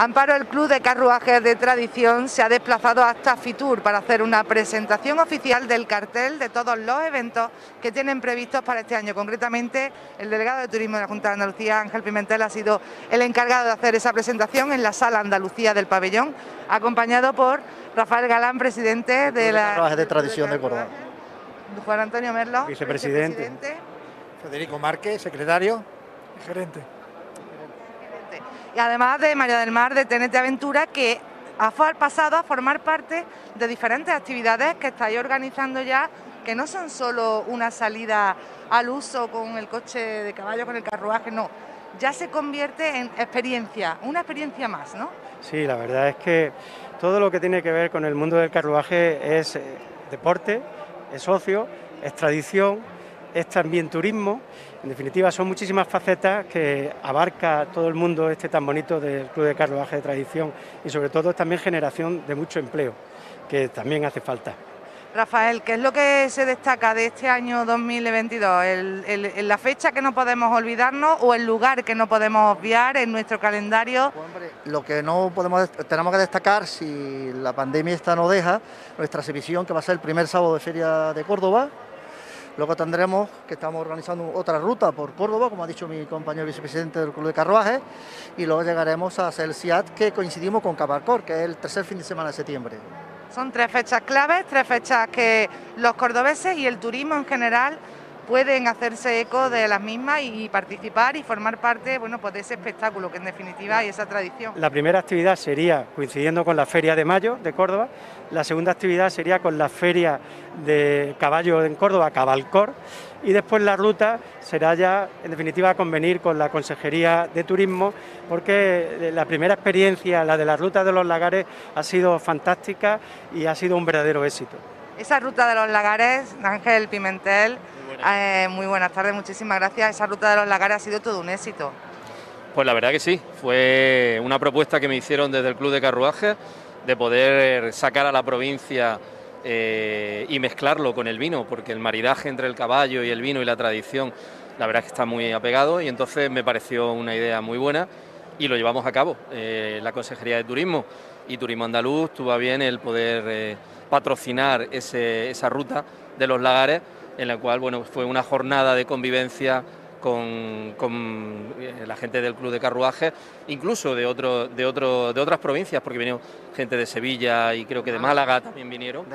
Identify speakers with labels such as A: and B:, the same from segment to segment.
A: Amparo, el Club de Carruajes de Tradición se ha desplazado hasta Fitur para hacer una presentación oficial del cartel de todos los eventos que tienen previstos para este año. Concretamente, el delegado de Turismo de la Junta de Andalucía, Ángel Pimentel, ha sido el encargado de hacer esa presentación en la Sala Andalucía del Pabellón, acompañado por Rafael Galán, presidente de la...
B: Carruajes de Tradición de Córdoba.
A: Juan Antonio Merlo,
C: vicepresidente. Federico Márquez, secretario y gerente
A: y además de María del Mar de TNT Aventura que ha pasado a formar parte de diferentes actividades que estáis organizando ya, que no son solo una salida al uso con el coche de caballo, con el carruaje, no, ya se convierte en experiencia, una experiencia más, ¿no?
C: Sí, la verdad es que todo lo que tiene que ver con el mundo del carruaje es eh, deporte, es ocio, es tradición, es también turismo. En definitiva, son muchísimas facetas que abarca todo el mundo este tan bonito del Club de Carruaje de Tradición y sobre todo también generación de mucho empleo, que también hace falta.
A: Rafael, ¿qué es lo que se destaca de este año 2022? ¿El, la fecha que no podemos olvidarnos o el lugar que no podemos obviar en nuestro calendario?
B: Pues, lo que no podemos, tenemos que destacar, si la pandemia esta no deja, nuestra exhibición que va a ser el primer sábado de Feria de Córdoba, Luego tendremos que estamos organizando otra ruta por Córdoba, como ha dicho mi compañero vicepresidente del Club de Carruajes, y luego llegaremos a hacer el SIAT, que coincidimos con Cabarcor, que es el tercer fin de semana de septiembre.
A: Son tres fechas claves, tres fechas que los cordobeses y el turismo en general pueden hacerse eco de las mismas y participar y formar parte bueno, pues de ese espectáculo que en definitiva y esa tradición.
C: La primera actividad sería coincidiendo con la Feria de Mayo de Córdoba, la segunda actividad sería con la Feria de Caballo en Córdoba, Cabalcor, y después la ruta será ya en definitiva convenir con la Consejería de Turismo porque la primera experiencia, la de la ruta de los lagares, ha sido fantástica y ha sido un verdadero éxito.
A: Esa ruta de los lagares, Ángel Pimentel, eh, muy buenas tardes, muchísimas gracias. Esa ruta de los lagares ha sido todo un éxito.
D: Pues la verdad que sí, fue una propuesta que me hicieron desde el Club de Carruajes de poder sacar a la provincia eh, y mezclarlo con el vino, porque el maridaje entre el caballo y el vino y la tradición, la verdad es que está muy apegado y entonces me pareció una idea muy buena y lo llevamos a cabo. Eh, la Consejería de Turismo y Turismo Andaluz tuvo bien el poder patrocinar esa ruta de los lagares en la cual bueno, fue una jornada de convivencia con, eh, la gente del Club de Carruaje, incluso de, otro, de, otro, de otras provincias, porque vinieron gente de Sevilla y creo que de ah. Málaga también vinieron,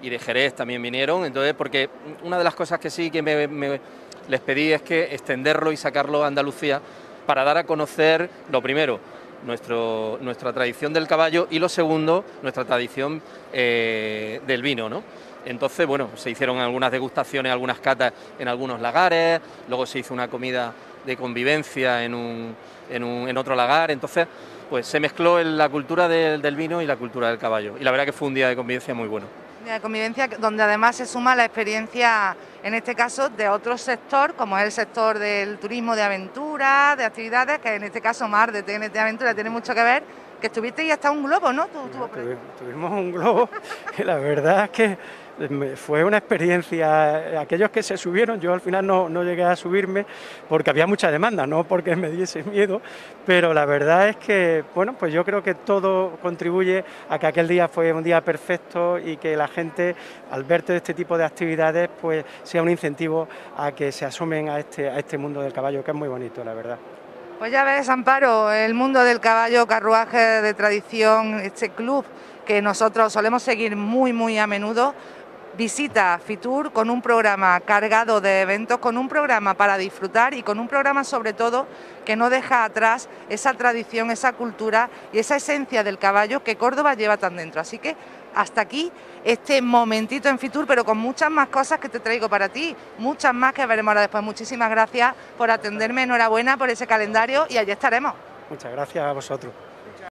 D: y de Jerez también vinieron, entonces porque una de las cosas que sí que me, les pedí es que extenderlo y sacarlo a Andalucía para dar a conocer, lo primero, nuestro, nuestra tradición del caballo y lo segundo, nuestra tradición eh, del vino, ¿no? Entonces, bueno, se hicieron algunas degustaciones, algunas catas en algunos lagares, luego se hizo una comida de convivencia en, un, en, un, en otro lagar, entonces pues se mezcló la cultura del, vino y la cultura del caballo. Y la verdad que fue un día de convivencia muy bueno.
A: día de convivencia donde además se suma la experiencia, en este caso, de otro sector, como es el sector del turismo de aventura, de actividades, que en este caso Mar de TNT Aventura tiene mucho que ver, que estuviste y hasta un globo, ¿no?
C: tuvimos un globo, que la verdad es que fue una experiencia, aquellos que se subieron, yo al final no, no, llegué a subirme porque había mucha demanda, no porque me diese miedo, pero la verdad es que, bueno, pues yo creo que todo contribuye a que aquel día fue un día perfecto y que la gente, al ver todo este tipo de actividades, pues sea un incentivo a que se asomen a este, a este mundo del caballo, que es muy bonito, la verdad.
A: Pues ya ves, Amparo, el mundo del caballo, carruaje de tradición, este club que nosotros solemos seguir muy, muy a menudo, visita Fitur con un programa cargado de eventos, con un programa para disfrutar y con un programa sobre todo que no deja atrás esa tradición, esa cultura y esa esencia del caballo que Córdoba lleva tan dentro. Así que hasta aquí este momentito en Fitur, pero con muchas más cosas que te traigo para ti, muchas más que veremos ahora después. Muchísimas gracias por atenderme, enhorabuena por ese calendario y allí estaremos.
C: Muchas gracias a vosotros.